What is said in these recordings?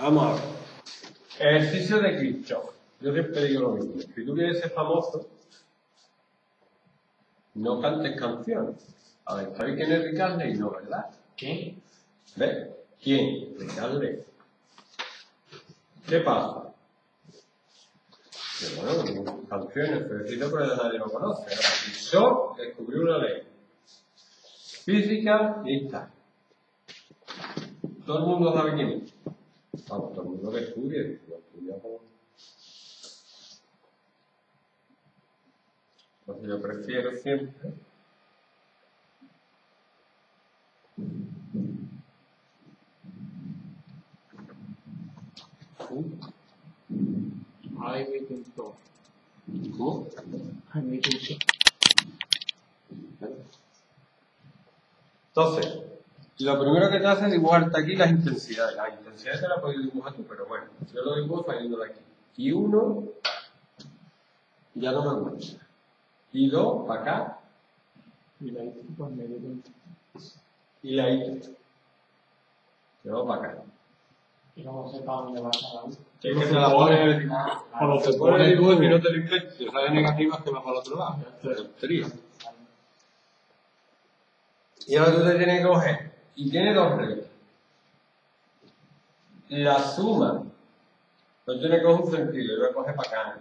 Vamos a ver. Ejercicio de Kirchhoff. Yo siempre digo lo mismo. Si tú quieres ser famoso, no cantes canciones. A ver, ¿sabéis quién es Ricardo? No, ¿verdad? ¿Quién? ¿Ves? ¿Quién? Ricardo. ¿Qué pasa? Que bueno, canciones, felicito, pero nadie lo conoce. Kirchhoff descubrió una ley. Física y está. Todo el mundo sabe quién es. Vamos, todo el mundo que estudie, lo estudia como... Entonces yo prefiero siempre... Entonces, lo primero que te hace es dibujarte aquí las intensidades. Las intensidades te las puedes dibujar tú, pero bueno, yo lo dibujo saliendo de aquí. Y uno, ya no me gusta. Y dos, para acá, Y la hice por medio y la I. Va para acá. Y no sé para dónde va uno. Que es que te la pones, Por lo que te pones el dibujo y no te lo inventes, si sale negativa que va para el otro lado. Tontería. Y ahora tú te tienes que coger. Y tiene dos reglas. La suma. No tiene que coger un sentido, yo voy a coger para acá.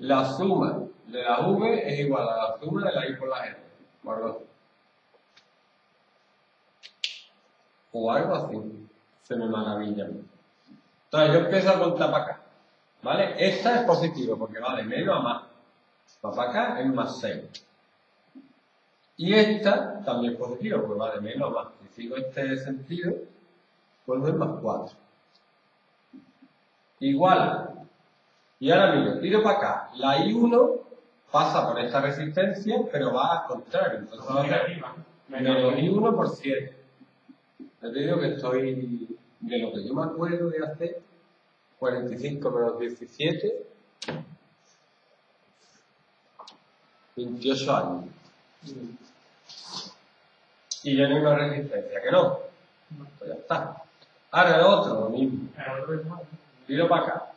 La suma de la V es igual a la suma de la I por la. Por dos. O algo así. Se me maravilla. Entonces yo empiezo a contar para acá. ¿Vale? Esta es positiva porque va de menos a más. Va para acá es más 6. Y esta también es positiva porque va de menos a más. Si sigo este sentido, pues es más 4. Igual. Y ahora miro, tiro para acá. La I1 pasa por esta resistencia, pero va al contrario. Entonces va a ser menos I1 por 7. Ya te digo que estoy, de lo que yo me acuerdo de hacer, 45 menos 17, 28 años. Y ya no hay una resistencia, que no. Pues ya está. Ahora el otro, lo mismo. Es. Tiro para acá.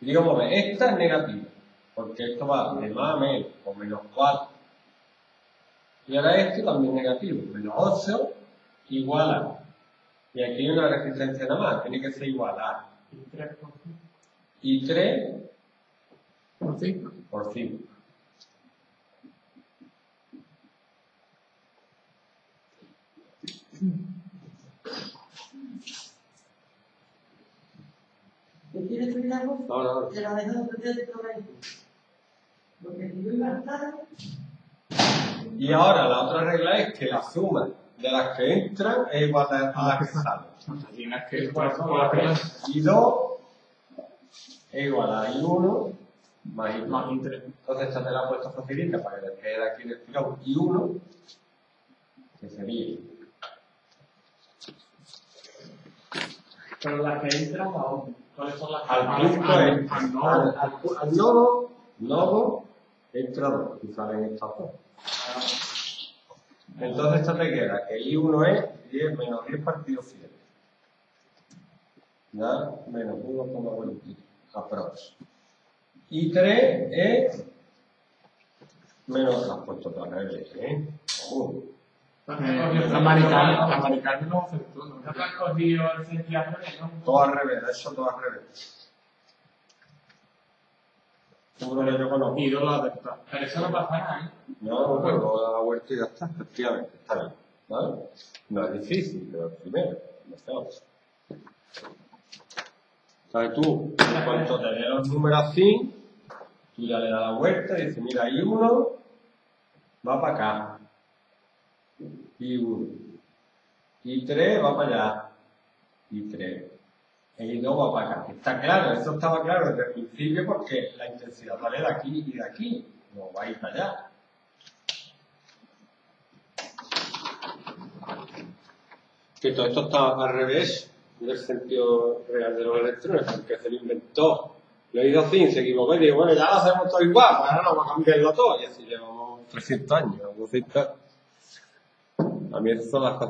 Y digo, ver, esta es negativa, porque esto va de más a menos, o menos 4. Y ahora este también negativo, menos 8 igual a. Y aquí hay una resistencia nada más, tiene que ser igual a. Y tres por cinco. Y 3 Por cinco. por 5. ¿Te quieres subir algo? No, no, Te la dejo de de todo esto. Porque si yo iba a estar, Y ahora la otra regla es que la suma de las que entran es igual a las que salen. Y 2 es igual a I1 más I2. más interés. Entonces esta te la he puesto facilita para que te quede aquí destilado. Y 1, que sería Pero la que entra, ¿a dónde? ¿Cuáles son las que Al punto al, al, nodo. Al, al, al nodo, nodo, entra dos, y salen estas dos. Ah. Entonces esto te queda que el I1 es 10 menos 10 partido 7. ¿Ya? Menos 1, 1,21. Aprox. I3 es menos, has puesto para 9, ¿eh? 1. Americano, no afectó. No ha cogido el. Todo al revés, eso todo al revés. Seguro yo con los de verdad. Pero eso no pasa nada, ¿eh? No, pues da la vuelta y ya está, efectivamente, está bien. ¿Vale? No es difícil, pero primero, no estamos. ¿Sabes tú? Cuando te dé los números así, tú ya le das la vuelta y dices, mira, hay uno, va para acá. Y uno. Y tres va para allá. Y tres. Y dos va para acá. Está claro, eso estaba claro desde el principio porque la intensidad sale de aquí y de aquí. No va a ir para allá. que todo esto está al revés del sentido real de los electrones, porque se lo inventó. Lo hizo así, se equivocó y dijo, bueno, ya lo hacemos todo igual, ahora vamos a cambiarlo todo. Y así llevamos 300 años, 200 A আমি এসএসএল